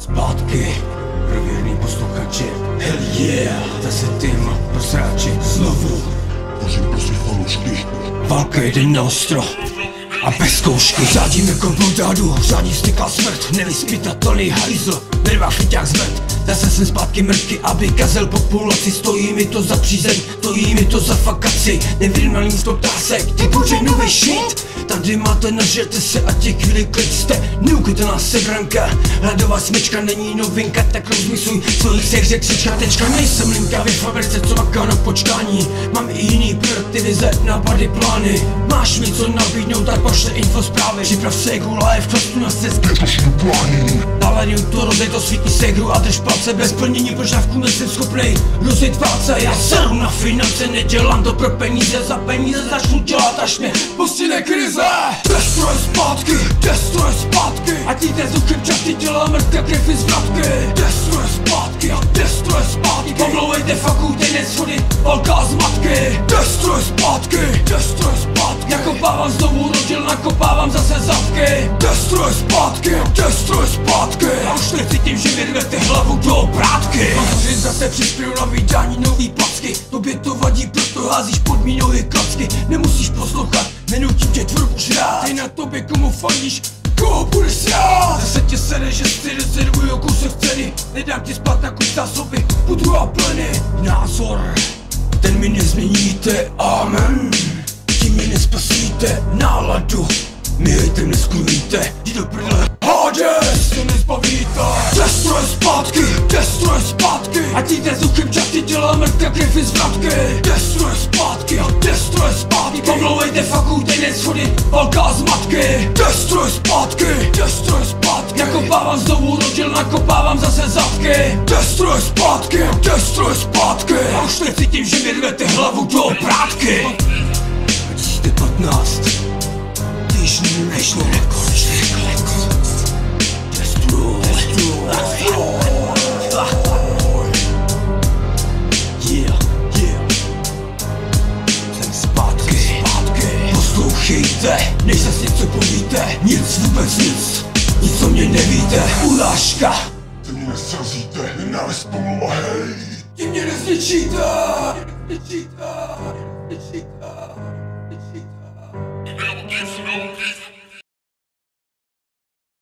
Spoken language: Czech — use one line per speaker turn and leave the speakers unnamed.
Zpátky, prověrný posluchače, hell yeah, ta zase tým prosráči, znovu.
Prosím, prosím, fanoušky.
Válka jde na ostro, a bez zkoušky. Řádím jako buldádu, řádím styká smrt. Nevyspytat Tony Hajzl, nervá chyťák zmrt Zase jsem zpátky mrtky, aby kazel populaci Stojí mi to za přízeň, stojí mi to za fakaci. Nevyrovnaný sto ptásek, ty buď nový shit. Tady máte, nažerte se a těch chvíli klid jste. Neukrytelná sebranka, hladová smečka není novinka Tak rozmysluj svých sexě křička. Tečka Nejsem linka ve fabrice, co maká na počkání. Mám i jiný priority, vize, nápady, plány. Máš mi co nabídnout, tak pošle info zprávy. Připrav segu live, klastu na cestky Nalaďuj to, rozdej to svítí segru a drž palce Bez plnění požadavků nejsem schopnej rozjet válce Já seru na finance, nedělám to pro peníze. Za peníze začnu dělat, až mě postihne krize. Destroj zpátky, destroj zpátky. A ti vzduchem časty dělá mrtvé krev i zvratky. Destroj zpátky a destroj zpátky. Pomlouvejte fakulty, neschody, velká zmatky. Destroj zpátky, destroj zpátky. Nakopávám znovu rodil, nakopávám zase zadky. Destroj zpátky, destroj zpátky. A už necítím, rvete hlavu do obrátky. Mazořit zase přispěju na vydání nový placky Tobě to vadí, proto házíš pod mý nohy klacky. Nemusíš poslouchat, nenutím tě tvrbu žrát Ty na tobě komu fandíš, koho budeš srát? Zase tě sere, že si rezervuju kousek ceny. Nedám ti spát na kus zásoby, budu a pleny. Názor, ten mi nezměníte, amen. Tím mě nespasíte, náladu. Mi hejtem neskluvíte, jdi do prdele A ti vzduchem časty dělá mrtvé krev i zvratky Destroj zpátky a destroj zpátky. Pomlouvejte fakulty, neschody, velká zmatky Destroj zpátky, destroj zpátky. Nakopávám znovu rodil, nakopávám zase zadky. Destroj zpátky, destroj zpátky. A už necítím, že mi rvete hlavu do obrátky 2015 Když nešlo Destroy, Nechejte, než se si co povíte Nic, vůbec nic, nic o mě nevíte. Urážka.
Ty mě srazíte, nenávist pomluva, hej.
Ty mě nezničíte. Nezničíte. Nezničíte. Nezničíte. Nezničíte.